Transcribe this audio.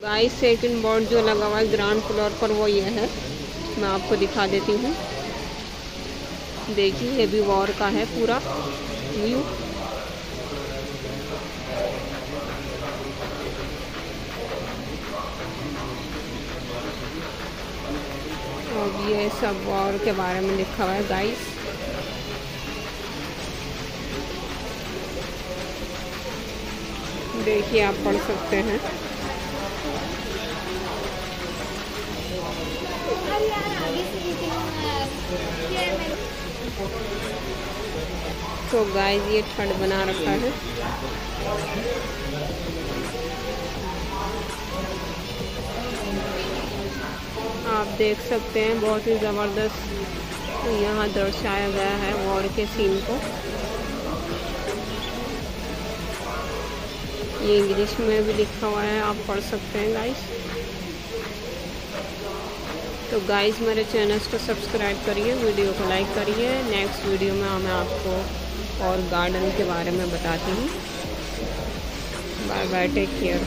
Guys second board जो लगा हुआ है ग्राउंड फ्लोर पर वो ये है। मैं आपको दिखा देती हूँ। देखिए, ये भी वॉर का है पूरा व्यू अब ये सब वॉर के बारे में लिखा हुआ है गाइस देखिए, आप पढ़ सकते हैं। तो गाइस ये ठंड बना रखा है। आप देख सकते हैं, बहुत ही ज़बरदस्त यहाँ दर्शाया गया है वॉर के सीन को। ये इंग्लिश में भी लिखा हुआ है, आप पढ़ सकते हैं गाइस तो गाइस मेरे चैनल्स को सब्सक्राइब करिए वीडियो को लाइक करिए। नेक्स्ट वीडियो में मैं आपको और गार्डन के बारे में बताती हूँ। Bye bye take care